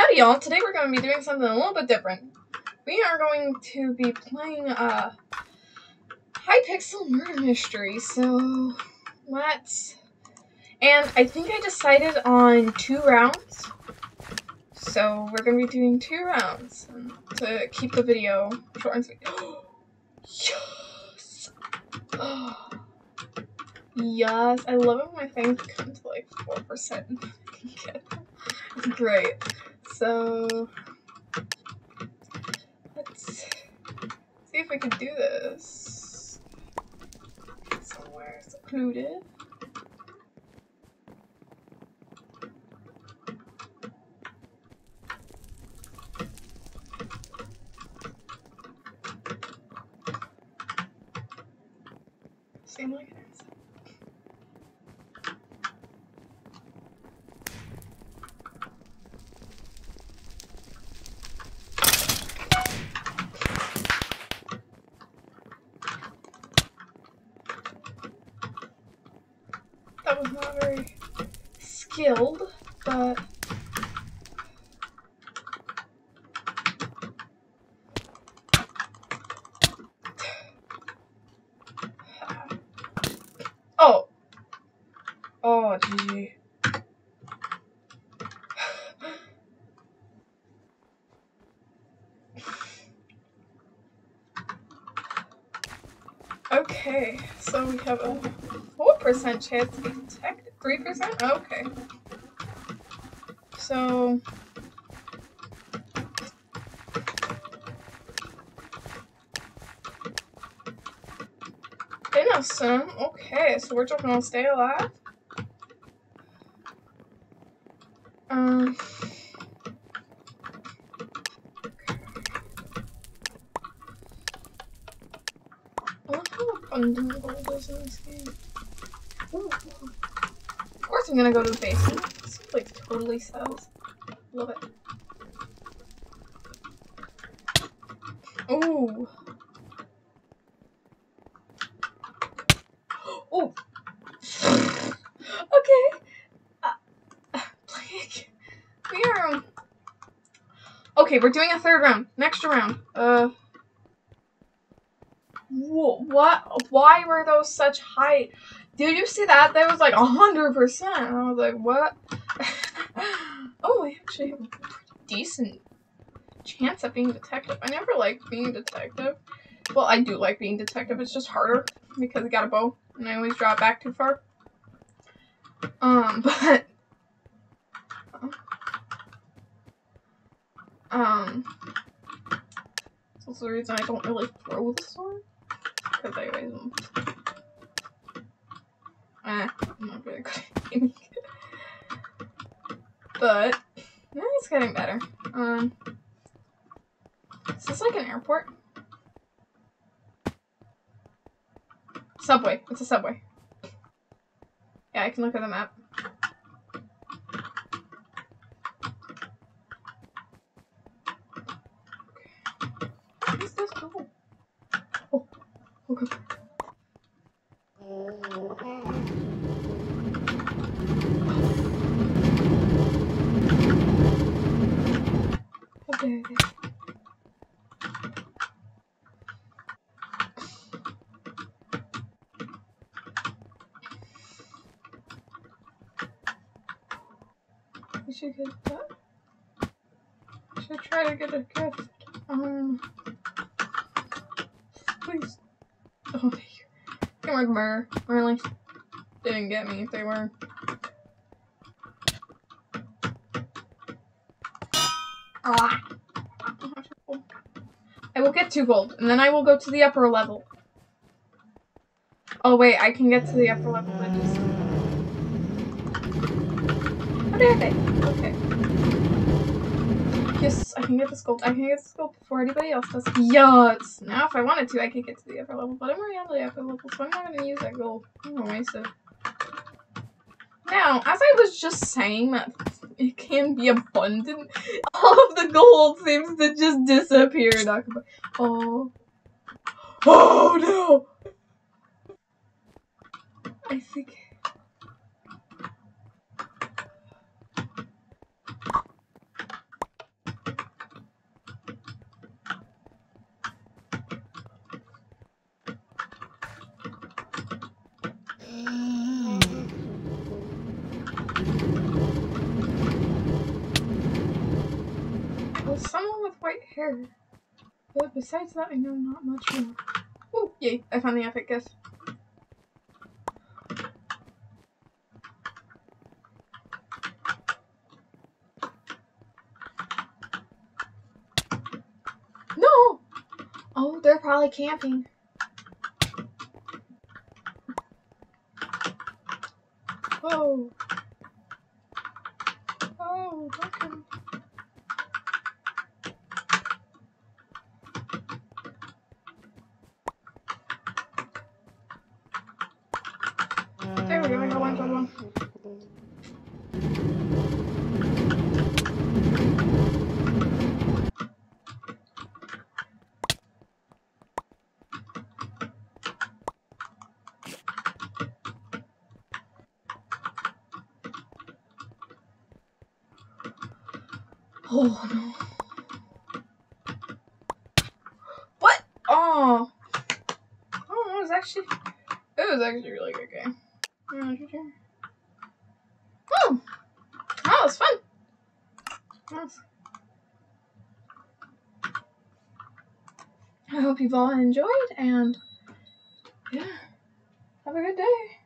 Howdy y'all, today we're going to be doing something a little bit different. We are going to be playing a Hypixel Murder Mystery, so let's... And I think I decided on two rounds, so we're going to be doing two rounds um, to keep the video short and sweet. yes! yes, I love it when my things come to like 4%. it's great. So let's see if we can do this somewhere secluded. Seem like it is. Was not very skilled, but Oh. Oh, gee. Okay, so we have a 4% chance to be detected. 3%? Okay. So... Innocent? Okay, so we're just gonna stay alive? Um... I love how abundant gold is in this game. Of course I'm gonna go to the basement. This like totally sells. Love it. Ooh. Ooh. okay. Uh, we are. um, Okay, we're doing a third round. Next round. Uh. What? Why were those such high? Did you see that? That was like a hundred percent. I was like, what? oh, I actually have a decent chance at being detective. I never liked being detective. Well, I do like being detective. It's just harder because I got a bow and I always draw it back too far. Um, but um, that's the reason I don't really throw the sword because I always. Eh, I'm not very good but eh, it's getting better. Um, is this like an airport? Subway. It's a subway. Yeah, I can look at the map. Where's this? Oh, okay. We should get that. We should try to get a gift. Um, please. Oh, they they weren't murder. Really, didn't get me if they were. I will get two gold, and then I will go to the upper level. Oh wait, I can get to the upper level by just. Oh, there they. Okay. Yes, I can get this gold. I can get this gold before anybody else does. Yes. Now, if I wanted to, I could get to the upper level, but I'm already on the upper level, so I'm not gonna use that gold. I'm gonna waste it. Now, as I was just saying that it can be abundant. All of the gold seems to just disappear. Oh. Oh no! I think... white hair. But besides that, I know not much more. Oh, yay, I found the epic guess. No! Oh, they're probably camping. Oh. Oh, look Oh no. What? Oh. Oh, it was actually it was actually a really good game. Oh, your. Oh! That was fun. I hope you've all enjoyed and yeah. Have a good day.